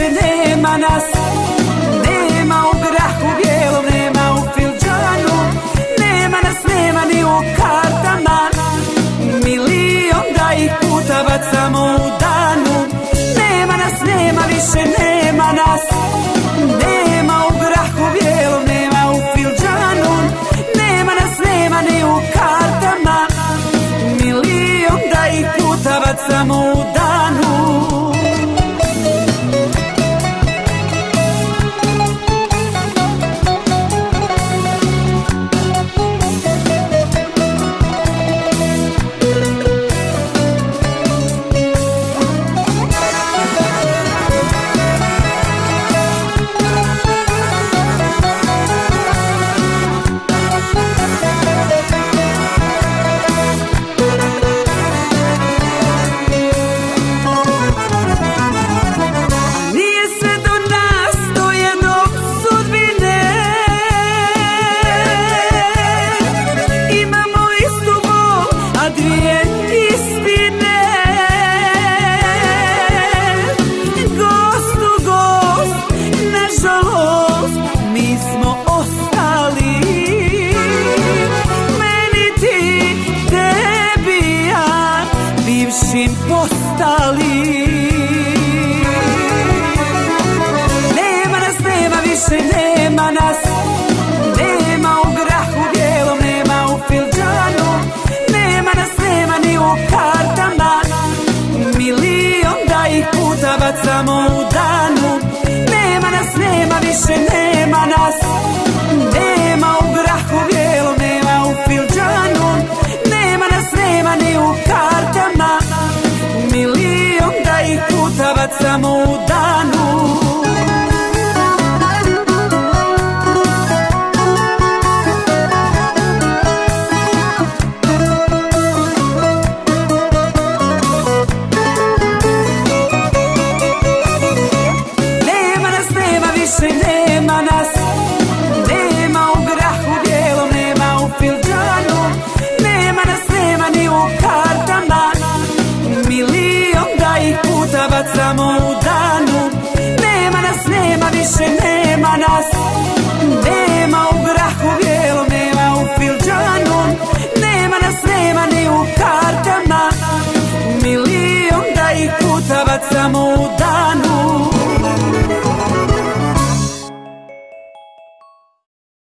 više, postali. Nema nas, nema više, nema nas. Nema u grahu bijelom, nema u filđanu Nema nas, nema ni u kartama. Milion da ih puta bacamo u danu. Nema nas, nema više, nema igramo u danu. Nema nas, nema više, nema nas. Nema u grahu bijelom, nema u filđanu Nema nas, nema ni u kartama. Milion da ih puta bacamo nas. Nema u grahu bijelom, nema u filđanu Nema nas, nema ni u kartama. Milion da ih puta samo